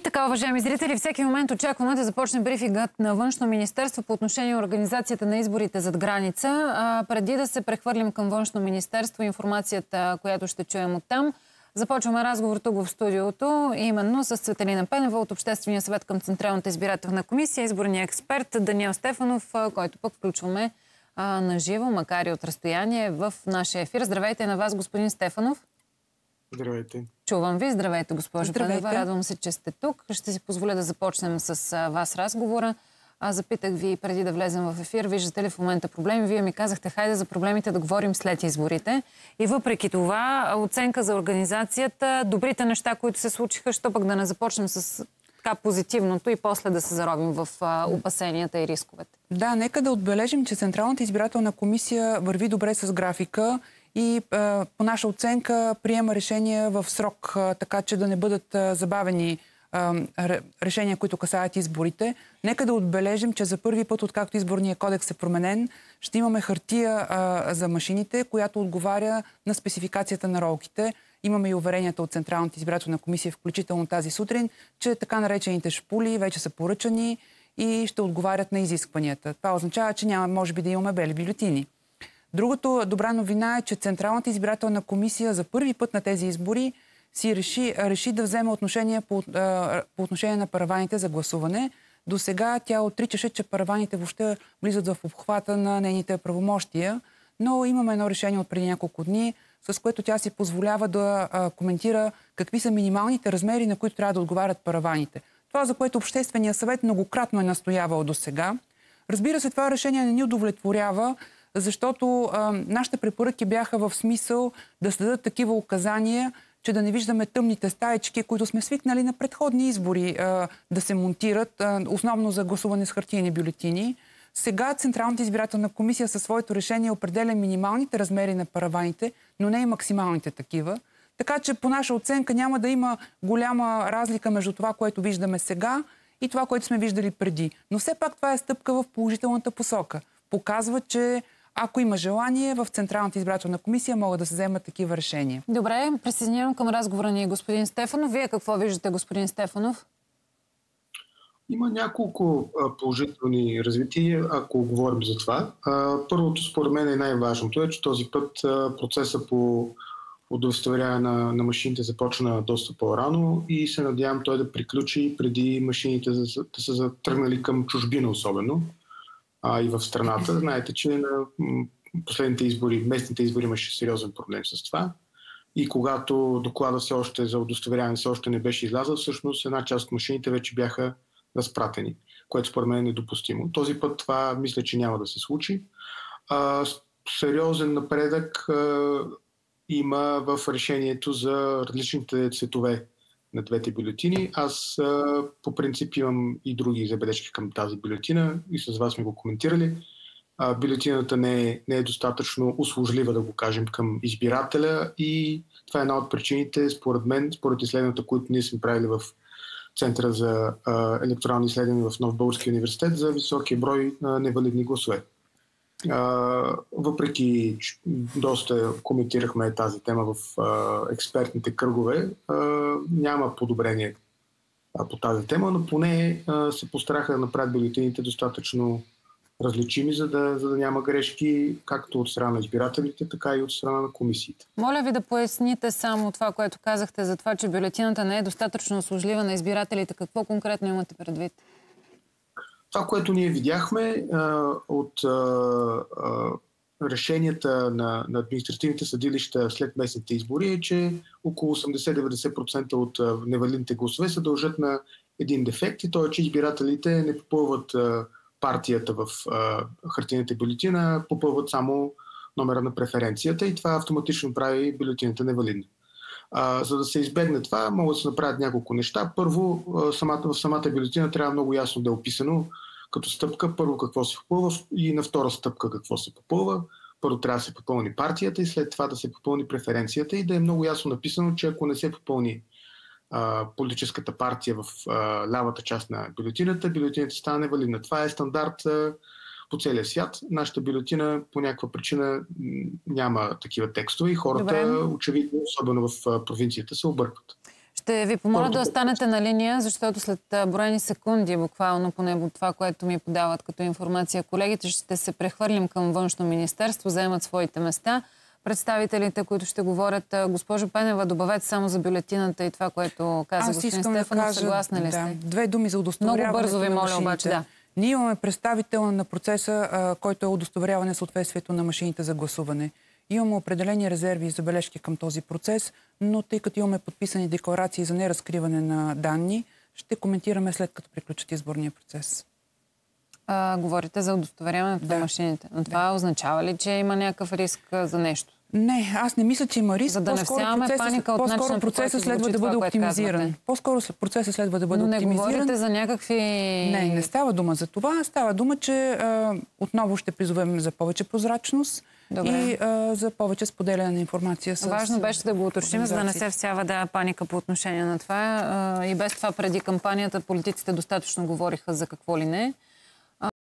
така, уважаеми зрители, всеки момент очакваме да започне брифингът на Външно министерство по отношение на организацията на изборите зад граница. А, преди да се прехвърлим към Външно министерство, информацията, която ще чуем от там, започваме разговор тук в студиото, именно с Цветелина Пенева от Обществения съвет към Централната избирателна комисия, изборния експерт Даниел Стефанов, който пък включваме а, на макар и от разстояние, в нашия ефир. Здравейте на вас, господин Стефанов. Здравейте. Чувам ви. Здравейте, госпожо Здравейте. Панева. Радвам се, че сте тук. Ще си позволя да започнем с вас разговора. Аз запитах ви преди да влезем в ефир, виждате ли в момента проблеми? Вие ми казахте, хайде за проблемите да говорим след изборите. И въпреки това, оценка за организацията, добрите неща, които се случиха, що пък да не започнем с така позитивното и после да се заробим в а, опасенията и рисковете. Да, нека да отбележим, че Централната избирателна комисия върви добре с графика и по наша оценка приема решения в срок, така че да не бъдат забавени решения, които касаят изборите. Нека да отбележим, че за първи път, откакто изборния кодекс е променен, ще имаме хартия за машините, която отговаря на спецификацията на ролките. Имаме и уверенията от Централната избирателна комисия, включително тази сутрин, че така наречените шпули вече са поръчани и ще отговарят на изискванията. Това означава, че няма, може би, да имаме бели бюлетини. Другото добра новина е, че Централната избирателна комисия за първи път на тези избори си реши, реши да вземе отношение по, по отношение на параваните за гласуване. До сега тя отричаше, че параваните въобще влизат в обхвата на нейните правомощия, но имаме едно решение от преди няколко дни, с което тя си позволява да коментира какви са минималните размери, на които трябва да отговарят параваните. Това, за което Обществения съвет многократно е настоявал до сега. Разбира се, това решение не ни удовлетворява, защото а, нашите препоръки бяха в смисъл да следят такива указания, че да не виждаме тъмните стаечки, които сме свикнали на предходни избори а, да се монтират, а, основно за гласуване с хартиени бюлетини. Сега Централната избирателна комисия със своето решение определя минималните размери на параваните, но не и максималните такива. Така че по наша оценка няма да има голяма разлика между това, което виждаме сега и това, което сме виждали преди. Но все пак това е стъпка в положителната посока. Показва, че ако има желание, в Централната избирателна комисия могат да се вземат такива решения. Добре, присъединявам към разговора ни господин Стефанов. Вие какво виждате, господин Стефанов? Има няколко положителни развития, ако говорим за това. Първото, според мен, е най-важното е, че този път процеса по удостоверяване на, на машините започна доста по-рано и се надявам той да приключи преди машините да, да са затръгнали към чужбина особено а, и в страната. Знаете, че на последните избори, местните избори имаше сериозен проблем с това. И когато доклада все още за удостоверяване все още не беше излязъл, всъщност една част от машините вече бяха разпратени, което според мен е недопустимо. Този път това мисля, че няма да се случи. А, сериозен напредък а, има в решението за различните цветове на двете бюлетини. Аз а, по принцип имам и други забележки към тази бюлетина и с вас сме го коментирали. А, бюлетината не е, не е достатъчно услужлива, да го кажем, към избирателя и това е една от причините, според мен, според изследването, които ние сме правили в Центъра за а, електорални изследвания в Нов Български университет за високия брой на невалидни гласове. Въпреки, доста коментирахме тази тема в експертните кръгове, няма подобрение по тази тема, но поне се постараха да направят бюлетините достатъчно различими, за да, за да няма грешки както от страна на избирателите, така и от страна на комисиите. Моля ви да поясните само това, което казахте за това, че бюлетината не е достатъчно услужлива на избирателите. Какво конкретно имате предвид? Това, което ние видяхме а, от а, а, решенията на, на административните съдилища след местните избори е, че около 80-90% от невалидните гласове се дължат на един дефект и то е, че избирателите не попълват а, партията в а, хартината бюлетина, попълват само номера на преференцията и това автоматично прави бюлетината невалидна. А, за да се избегне това, могат да се направят няколко неща. Първо, самата, в самата бюлетина трябва много ясно да е описано като стъпка първо какво се попълва и на втора стъпка какво се попълва. Първо трябва да се попълни партията и след това да се попълни преференцията и да е много ясно написано, че ако не се попълни а, политическата партия в а, лявата част на бюлетината, бюлетината стане невалидна. Това е стандарт а, по целия свят. Нашата бюлетина по някаква причина няма такива текстове и хората, Добре. очевидно, особено в провинцията, се объркват. Ще ви помоля да останете на линия, защото след броени секунди, буквално поне от това, което ми подават като информация колегите, ще се прехвърлим към външно министерство, заемат своите места. Представителите, които ще говорят, госпожо Пенева, добавете само за бюлетината и това, което каза Аз господин да Стефанов. кажа Съгласна ли да, сте? две думи за удостоверяване. Много бързо ви моля обаче, да. Ние имаме представител на процеса, който е удостоверяване съответствието на машините за гласуване. Имаме определени резерви и забележки към този процес, но тъй като имаме подписани декларации за неразкриване на данни, ще коментираме след като приключат изборния процес. А, говорите за удостоверяването Да. на машините. Но това означава ли, че има някакъв риск за нещо? Не, аз не мисля, че има риск. За да не всяваме паника от По-скоро по процесът следва да бъде оптимизиран. По-скоро процесът следва да бъде Но не оптимизиран. говорите за някакви... Не, не става дума за това. Става дума, че а, отново ще призовем за повече прозрачност Добре. и а, за повече споделяне на информация с Важно беше да го уточним, за да не се всява да паника по отношение на това. А, И без това преди кампанията политиците достатъчно говориха за какво ли не.